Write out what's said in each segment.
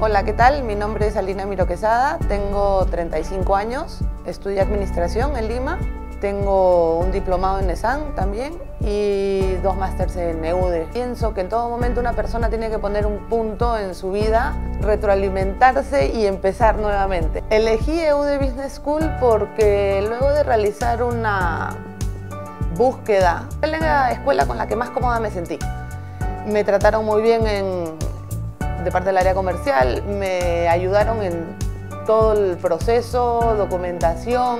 Hola, ¿qué tal? Mi nombre es Alina Miro Quesada, tengo 35 años, estudié Administración en Lima, tengo un diplomado en ESAN también y dos másters en EUDE. Pienso que en todo momento una persona tiene que poner un punto en su vida, retroalimentarse y empezar nuevamente. Elegí EUDE Business School porque luego de realizar una búsqueda, fue la escuela con la que más cómoda me sentí. Me trataron muy bien en, de parte del área comercial, me ayudaron en todo el proceso, documentación,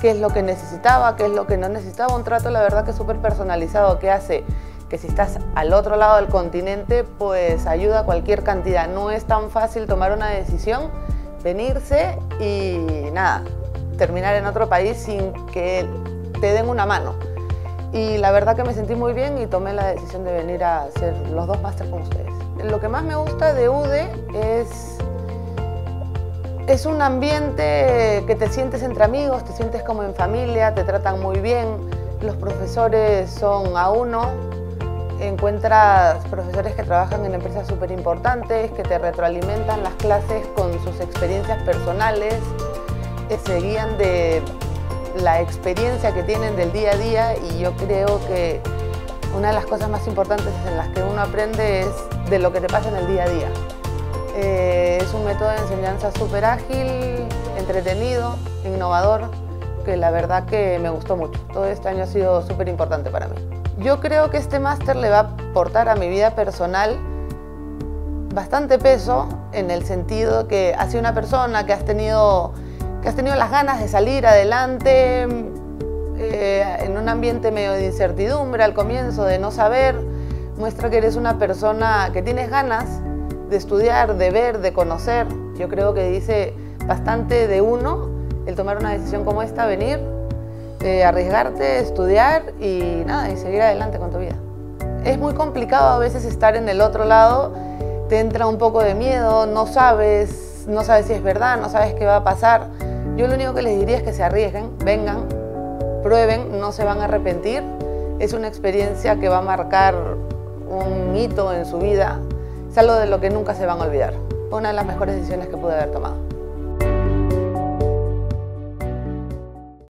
qué es lo que necesitaba, qué es lo que no necesitaba. Un trato, la verdad, que súper personalizado, que hace que si estás al otro lado del continente, pues ayuda a cualquier cantidad. No es tan fácil tomar una decisión, venirse y nada, terminar en otro país sin que te den una mano. Y la verdad que me sentí muy bien y tomé la decisión de venir a hacer los dos másteres con ustedes. Lo que más me gusta de UDE es, es un ambiente que te sientes entre amigos, te sientes como en familia, te tratan muy bien, los profesores son a uno, encuentras profesores que trabajan en empresas súper importantes, que te retroalimentan las clases con sus experiencias personales, que se guían de la experiencia que tienen del día a día y yo creo que una de las cosas más importantes en las que uno aprende es de lo que te pasa en el día a día. Eh, es un método de enseñanza súper ágil, entretenido, innovador, que la verdad que me gustó mucho. Todo este año ha sido súper importante para mí. Yo creo que este máster le va a aportar a mi vida personal bastante peso en el sentido que ha sido una persona que has tenido has tenido las ganas de salir adelante eh, en un ambiente medio de incertidumbre al comienzo, de no saber, muestra que eres una persona que tienes ganas de estudiar, de ver, de conocer. Yo creo que dice bastante de uno el tomar una decisión como esta, venir, eh, arriesgarte, estudiar y nada, y seguir adelante con tu vida. Es muy complicado a veces estar en el otro lado, te entra un poco de miedo, no sabes, no sabes si es verdad, no sabes qué va a pasar. Yo lo único que les diría es que se arriesguen, vengan, prueben, no se van a arrepentir. Es una experiencia que va a marcar un hito en su vida. Es algo de lo que nunca se van a olvidar. Una de las mejores decisiones que pude haber tomado.